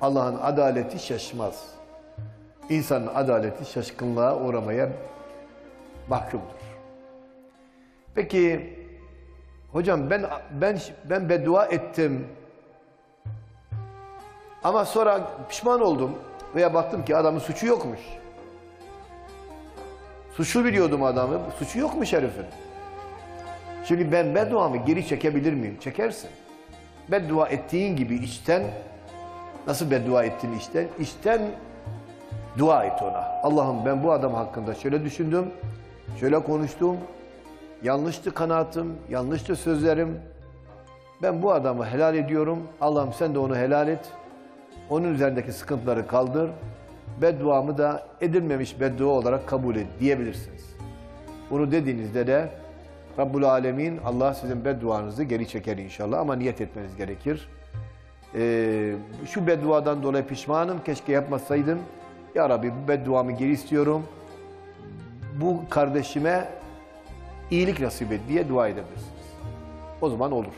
Allah'ın adaleti şaşmaz. İnsanın adaleti şaşkınlığa uğramaya mahkumdur. Peki hocam ben ben ben beddua ettim. Ama sonra pişman oldum veya baktım ki adamın suçu yokmuş. Suçlu biliyordum adamı. Suçu yokmuş herifin. Şimdi ben bedduamı geri çekebilir miyim? Çekersin. Beddua ettiğin gibi içten nasıl beddua ettin içten? İçten dua et ona. Allah'ım ben bu adam hakkında şöyle düşündüm, şöyle konuştum. Yanlıştı kanaatim, yanlıştı sözlerim. Ben bu adamı helal ediyorum. Allah'ım sen de onu helal et. Onun üzerindeki sıkıntıları kaldır. Bedduamı da edilmemiş beddua olarak kabul et diyebilirsiniz. Bunu dediğinizde de Rabbul Alemin Allah sizin bedduanızı geri çeker inşallah ama niyet etmeniz gerekir. Ee, şu bedduadan dolayı pişmanım. Keşke yapmasaydım. Ya Rabbi bu bedduamı geri istiyorum. Bu kardeşime iyilik nasip et diye dua edebilirsiniz. O zaman olur.